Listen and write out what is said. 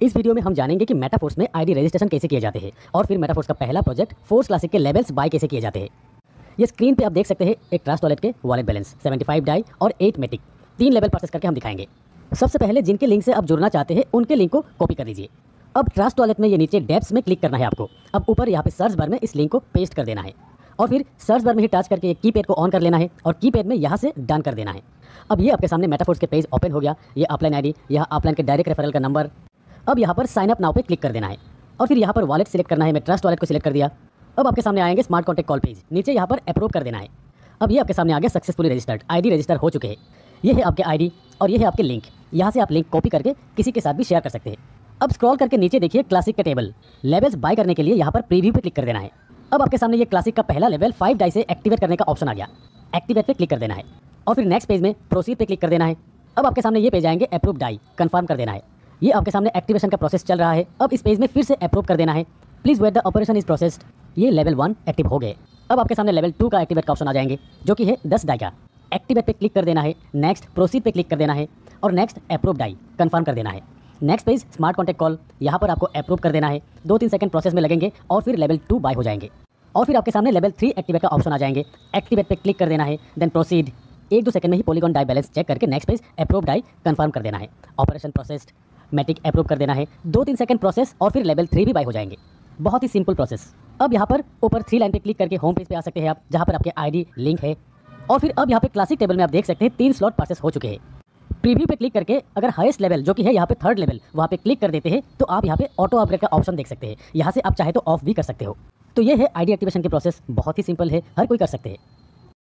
इस वीडियो में हम जानेंगे कि मेटाफोर्स में आईडी रजिस्ट्रेशन कैसे किए जाते हैं और फिर मेटाफोर्स का पहला प्रोजेक्ट फोर्स क्लासिक के लेवल्स बाय कैसे किए जाते हैं। ये स्क्रीन पे आप देख सकते हैं एक ट्रस्ट वॉलेट के वॉलेट बैलेंस 75 डाई और 8 मेटिक तीन लेवल प्रोसेस करके हम दिखाएँगे। सबसे पहले जिनके लिंक से आप जुड़ना चाहते हैं, उनके लिंक को कॉपी कर दीजिए। अब ट्रस्ट वॉलेट में ये नीचे डेप्स में क्लिक करना है आपको। अब ऊपर यहाँ पे सर्च बार में इस लिंक को पेस्ट कर देना है और फिर सर्च बार में ही टच करके की पैड को ऑन कर लेना है और की पैड में यहाँ से डन कर देना है। अब ये आपके सामने मेटाफोर्स के पेज ओपन हो गया। ये अपलाइन आईडी यह अपलाइन के डायरेक्ट रेफरल का नंबर अब यहाँ पर साइन अप नाउ पे क्लिक कर देना है। और फिर यहाँ पर वॉलेट सेलेक्ट करना है, मैं ट्रस्ट वॉलेट को सिलेक्ट कर दिया। अब आपके सामने आएँगे स्मार्ट कॉन्टेक्ट कॉल पेज नीचे यहाँ पर अप्रूव कर देना है। अब ये आपके सामने आ गया सक्सेसफुली रजिस्टर्ड आईडी रजिस्टर हो चुके हैं। ये है आपके आईडी और ये है आपके लिंक यहाँ से आप लिंक कॉपी करके किसी के साथ भी शेयर कर सकते हैं। अब स्क्रॉल करके नीचे देखिए क्लासिक का टेबल लेवल्स बाय करने के लिए यहाँ पर प्रीव्यू पे क्लिक कर देना है। अब आपके सामने ये क्लासिक का पहला लेवल फाइव डाई से एक्टिवेट करने का ऑप्शन आ गया। एक्टिवेट पे क्लिक कर देना है। और फिर नेक्स्ट पेज में प्रोसीड पे क्लिक कर देना है। अब आपके सामने ये पेज आएँगे अप्रूव डाई कंफर्म कर देना है। ये आपके सामने एक्टिवेशन का प्रोसेस चल रहा है। अब इस पेज में फिर से अप्रूव कर देना है। Please wait the operation is processed ये लेवल वन एक्टिव हो गए। अब आपके सामने लेवल टू का एक्टिवेट का ऑप्शन आ जाएँगे, जो कि है दस डाई का। एक्टिवेट पे क्लिक कर देना है। नेक्स्ट प्रोसीड पे क्लिक कर देना है। और नेक्स्ट अप्रूव डाई कंफर्म कर देना है। Next page smart contract call यहाँ पर आपको अप्रूव कर देना है। दो तीन सेकंड प्रोसेस में लगेंगे और फिर लेवल टू बाय हो जाएँगे। और फिर आपके सामने लेवल थ्री एक्टिवेट का ऑप्शन आ जाएँगे। एक्टिवेट पे क्लिक कर देना है। देन प्रोसीड एक दो सेकंड में ही पॉलीगॉन डाई बैलेंस चेक करके next page approve DAI confirm कर देना है। ऑपरेशन प्रोसेस्ड मैटिक अप्रूव कर देना है। दो तीन सेकंड प्रोसेस और फिर लेवल थ्री भी बाय हो जाएँगे। बहुत ही सिंपल प्रोसेस अब यहाँ पर ऊपर थ्री लाइन पे क्लिक करके होम पेज पे आ सकते हैं आप, जहाँ पर आपके आईडी लिंक है। और फिर अब यहाँ पे क्लासिक टेबल में आप देख सकते हैं, तीन स्लॉट प्रोसेस हो चुके हैं। प्रीव्यू पे क्लिक करके अगर हाईएस्ट लेवल जो कि है यहाँ पे थर्ड लेवल वहाँ पे क्लिक कर देते हैं तो आप यहाँ पे ऑटो अपग्रेड का ऑप्शन देख सकते हैं। यहाँ से आप चाहे तो ऑफ़ भी कर सकते हो। तो ये है आईडी एक्टिवेशन की प्रोसेस बहुत ही सिंपल है, हर कोई कर सकते हैं।